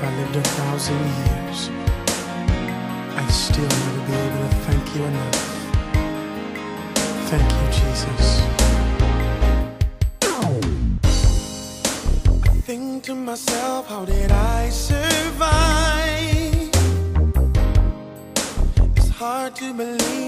if I lived a thousand years, I'd still never be able to thank you enough. Thank you, Jesus. I think to myself, how did I survive? It's hard to believe.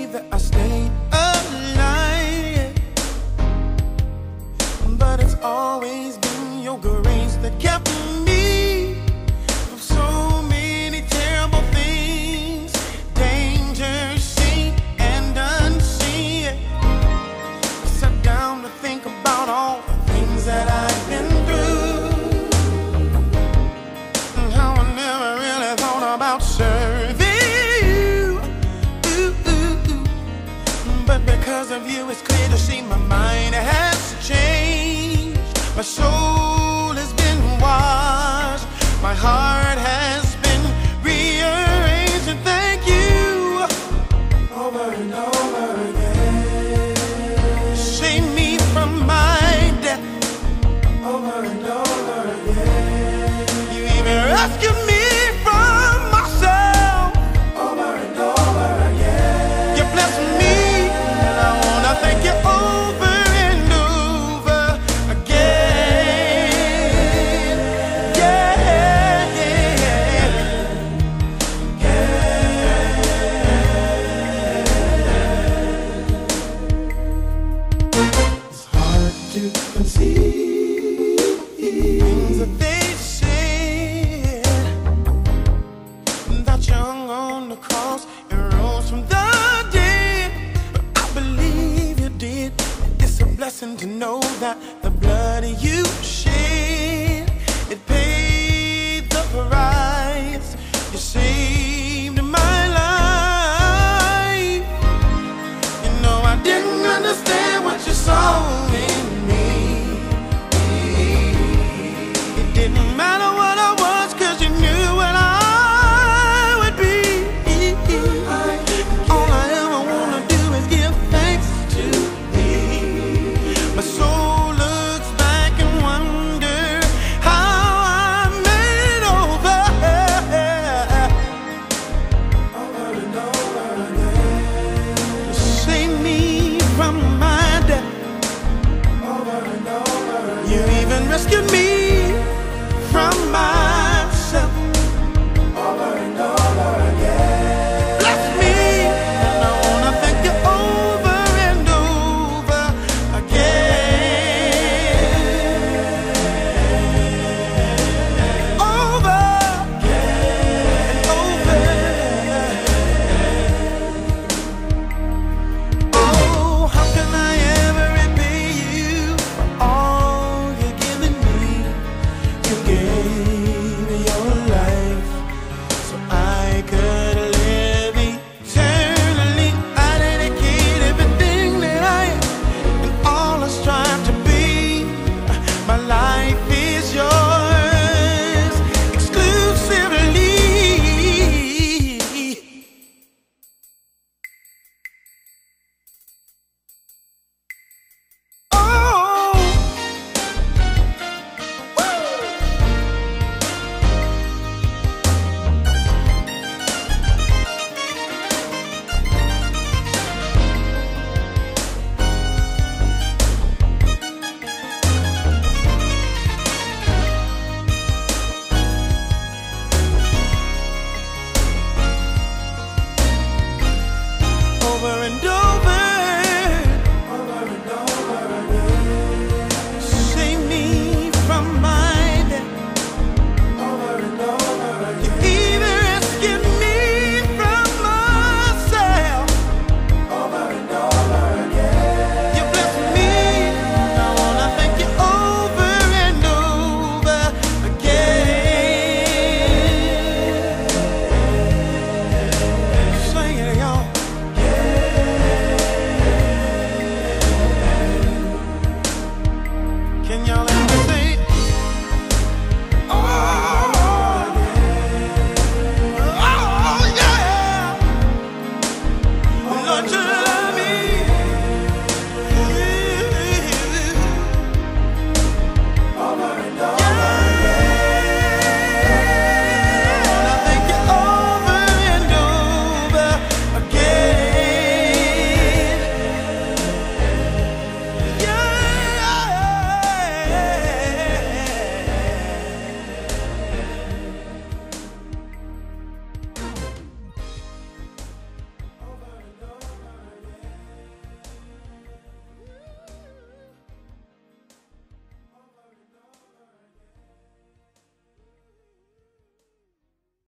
to know that the blood you